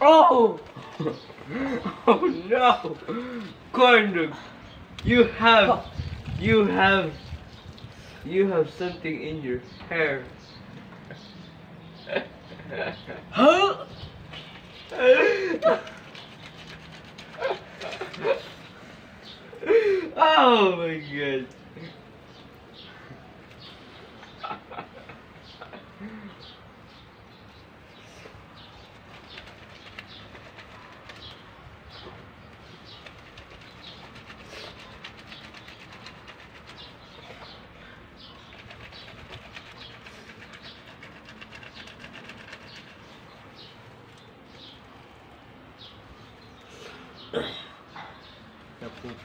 Oh! oh no! Corn you have, you have, you have something in your hair. Huh? oh my god.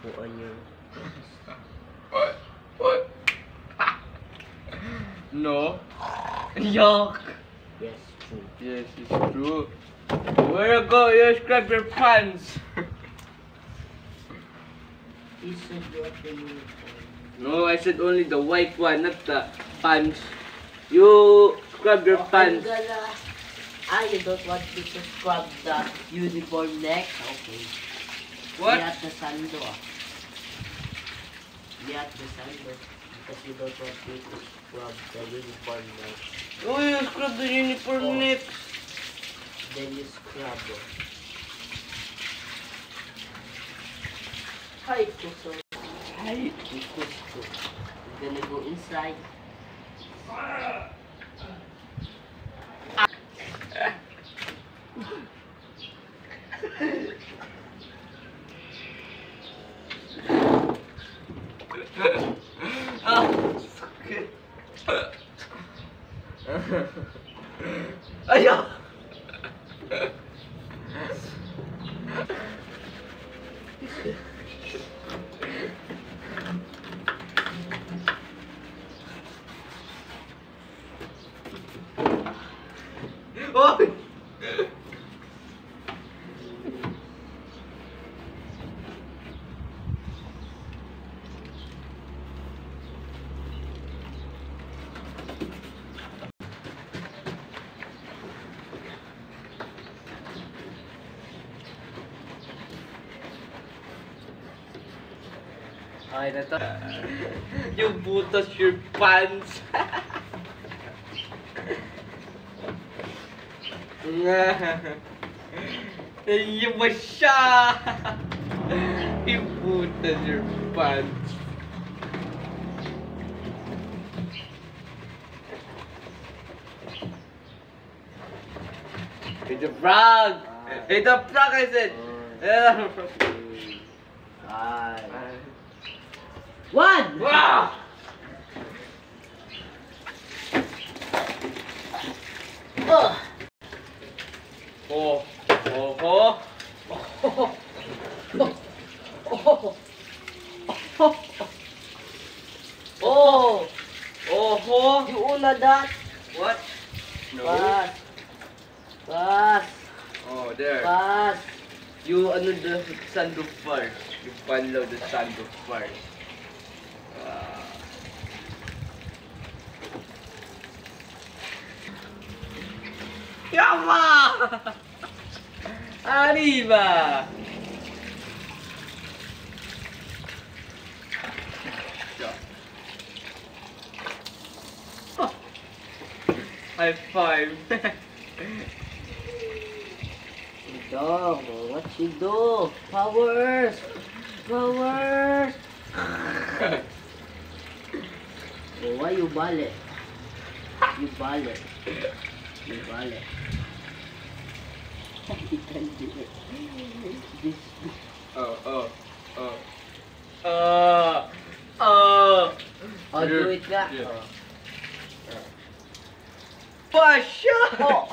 Napupuan yun. What? What? no. Yuck. Yes, true. Yes, it's true. Where you go? You scrub your pants. He said you uniform. no, I said only the white one, not the pants. You scrub your Oh, I'm gonna... You don't want me to scrub the uniform next? Okay. What? Yat the sando ah. The sando. Because you don't want me to scrub the uniform next. Oh, you scrub the uniform Oh. next. Then you scrub it. Hi, Kuso. Hi. Kuso. We're gonna go inside. Oy! Okay na to. Yung butas your pants. Yung ba siya? Yung butas your pants. It's a frog! It's a frog, I said! Yeah. Five. One! Wow! Oh! Oh, oh, oh. Oh! Oh! Oh! Oh! Oh, oh. You una that? What? No. Pass! Pass! Oh, there. Pass! You ano the sandok first. You panlaw the sandok first. Yama! Arriba! High five. Ito, what you do? Powers! Powers! why you bale? You bale. You bale. You can do it. This, uh. Oh, oh, oh. Oh, oh. oh, do it nga. Yeah. Oh. Pasha! Oh.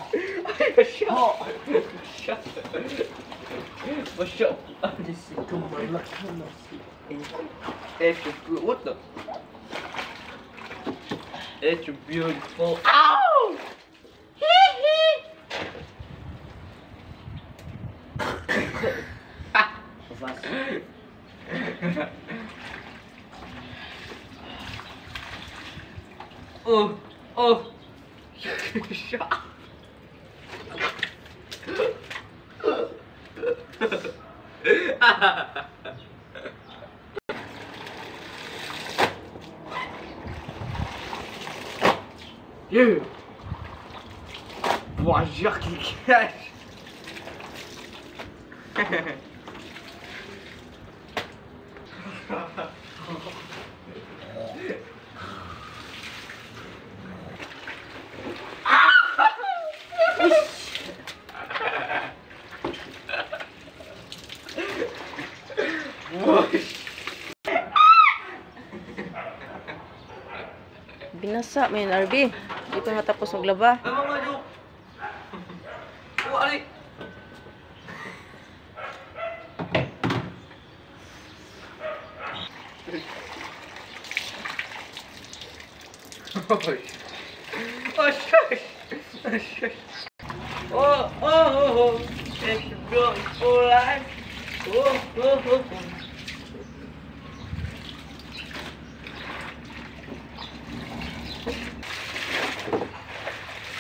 Pasha! Oh. Pasha! Pasha! This is kumalak na It's good. What the? It's beautiful. Ow! Oh, oh. yeah. Boah, Jackie Cash. Binasa, may NRB. Hindi ko matapos maglaba. Ang mga Oh. Oh, oh. Oh. Oh, oh, oh, oh. It's beautiful life. Oh, oh, oh, oh.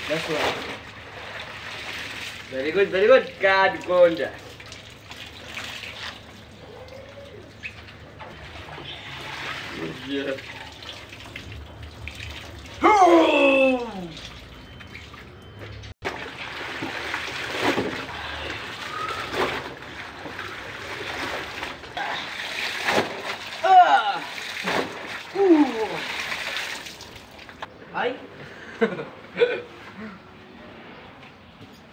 That's right. Very good, very good. God Gonda. Yeah. Ah! Ooh. Ay!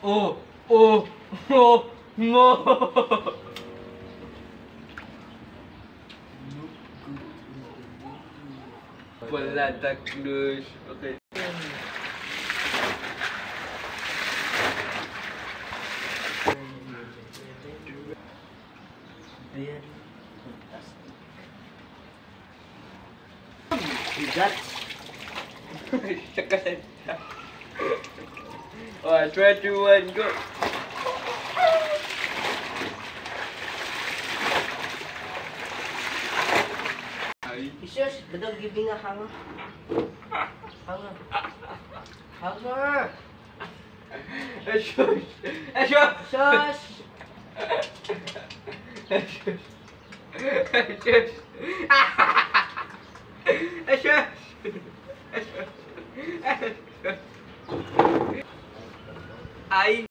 Oh, oh, oh, no. Wala taklus. Okay. Very fantastic. Bigat. Sakasan. Alright, three, two, one, go. Isus, kadang gibi nga hanga. Hanga. Hanga. Isus. Eh, Isus. Eh, Isus. Isus. Eh, Isus. Isus. Ay.